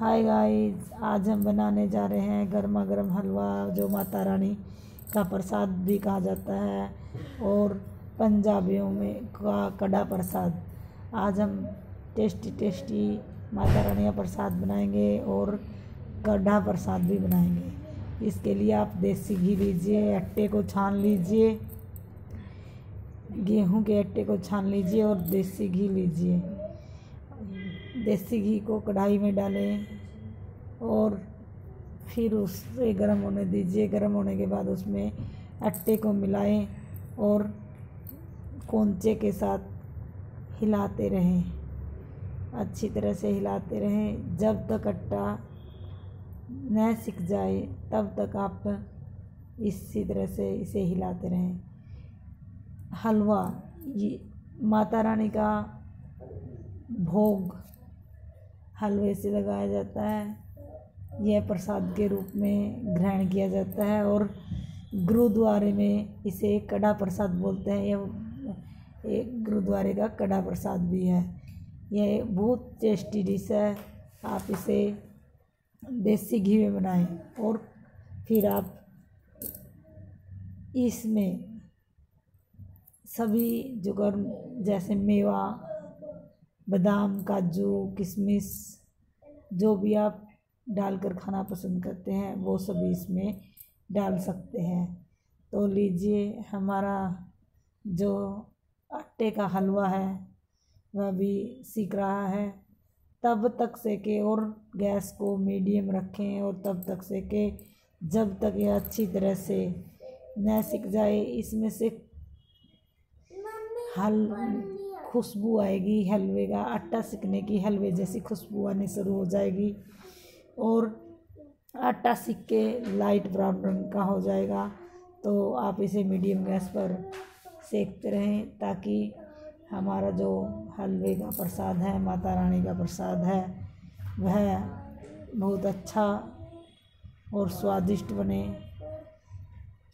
Hi guys आज हम बनाने जा रहे हैं गर्मा गर्म हलवा, जो माता रानी का प्रसाद भी कहा जाता है, और पंजाबियों में का कड़ा प्रसाद। आज हम टेस्टी टेस्टी माता रानी का प्रसाद बनाएँगे और कड़ा प्रसाद भी बनाएँगे। इसके लिए आप देसी घी लीजिए, अट्टे को छान लीजिए, गेहूँ के आटे को छान लीजिए और देसी घी लीजिए। देसी घी को कढ़ाई में डालें और फिर उसे गर्म होने दीजिए। गर्म होने के बाद उसमें अट्टे को मिलाएँ और कोंचे के साथ हिलाते रहें। अच्छी तरह से हिलाते रहें। जब तक अट्टा न सीख जाए, तब तक आप इसी तरह से इसे हिलाते रहें। हलवा, ये माता रानी का भोग हलवे से लगाया जाता है। यह प्रसाद के रूप में ग्रहण किया जाता है और गुरुद्वारे में इसे कड़ा प्रसाद बोलते हैं। यह एक गुरुद्वारे का कड़ा प्रसाद भी है। यह बहुत टेस्टी डिश है। आप इसे देसी घी में बनाएँ और फिर आप इसमें सभी जो गर्म जैसे मेवा बादाम, काजू, किशमिश, जो भी आप डालकर खाना पसंद करते हैं, वो सभी इसमें डाल सकते हैं। तो लीजिए हमारा जो आटे का हलवा है, वह भी सीख रहा है। तब तक सेके और गैस को मीडियम रखें और तब तक सेके, जब तक यह अच्छी तरह से न सीख जाए, इसमें से हल खुशबू आएगी, हलवे का आटा सीखने की, हलवे जैसी खुशबू आनी शुरू हो जाएगी और आटा सीख के लाइट ब्राउन रंग का हो जाएगा। तो आप इसे मीडियम गैस पर सेकते रहें ताकि हमारा जो हलवे का प्रसाद है, माता रानी का प्रसाद है, वह बहुत अच्छा और स्वादिष्ट बने।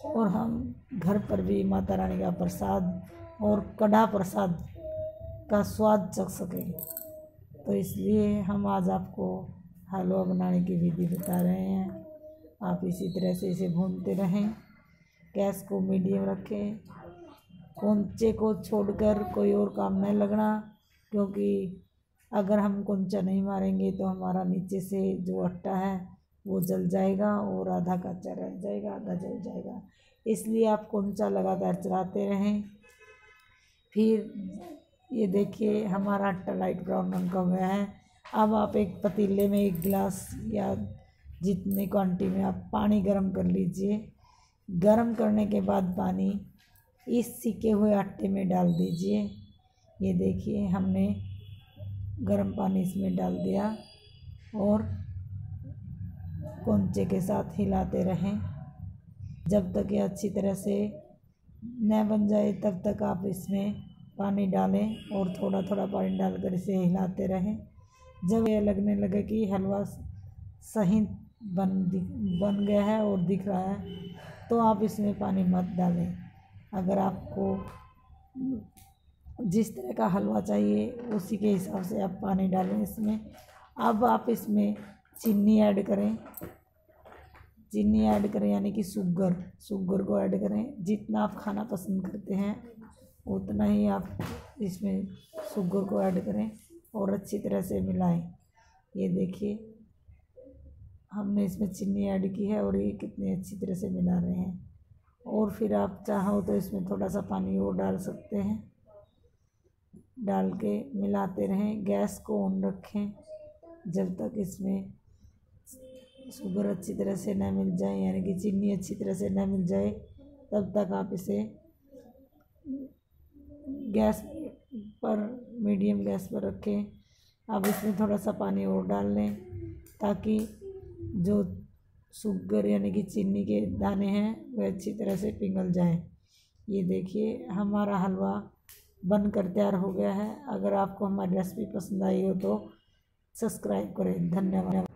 और हम घर पर भी माता रानी का प्रसाद और कड़ा प्रसाद का स्वाद चख सकें तो इसलिए हम आज आपको हलवा बनाने की विधि बता रहे हैं। आप इसी तरह से इसे भूनते रहें। गैस को मीडियम रखें। कोंचे को छोड़कर कोई और काम नहीं लगना, क्योंकि अगर हम कोंचा नहीं मारेंगे तो हमारा नीचे से जो आटा है वो जल जाएगा और आधा कच्चा रह जाएगा, आधा जल जाएगा। इसलिए आप कोंचा लगातार चलाते रहें। फिर ये देखिए, हमारा आटा लाइट ब्राउन रंग का हुआ है। अब आप एक पतीले में एक गिलास या जितनी क्वांटिटी में आप पानी गर्म कर लीजिए। गर्म करने के बाद पानी इस सीखे हुए आटे में डाल दीजिए। ये देखिए, हमने गर्म पानी इसमें डाल दिया और कोंचे के साथ हिलाते रहें। जब तक ये अच्छी तरह से न बन जाए, तब तक आप इसमें पानी डालें और थोड़ा थोड़ा पानी डालकर इसे हिलाते रहें। जब यह लगने लगे कि हलवा सही बन बन गया है और दिख रहा है तो आप इसमें पानी मत डालें। अगर आपको जिस तरह का हलवा चाहिए, उसी के हिसाब से आप पानी डालें इसमें। अब आप इसमें चीनी ऐड करें। चीनी ऐड करें, यानी कि शुगर शुगर को ऐड करें। जितना आप खाना पसंद करते हैं उतना ही आप इसमें शुगर को ऐड करें और अच्छी तरह से मिलाएँ। ये देखिए, हमने इसमें चीनी ऐड की है और ये कितनी अच्छी तरह से मिला रहे हैं। और फिर आप चाहो तो इसमें थोड़ा सा पानी और डाल सकते हैं। डाल के मिलाते रहें, गैस को ऑन रखें। जब तक इसमें शुगर अच्छी तरह से न मिल जाए, यानी कि चीनी अच्छी तरह से न मिल जाए, तब तक आप इसे गैस पर, मीडियम गैस पर रखें। अब इसमें थोड़ा सा पानी और डाल लें ताकि जो शुगर यानी कि चीनी के दाने हैं, वे अच्छी तरह से पिघल जाएँ। ये देखिए, हमारा हलवा बनकर तैयार हो गया है। अगर आपको हमारी रेसिपी पसंद आई हो तो सब्सक्राइब करें। धन्यवाद।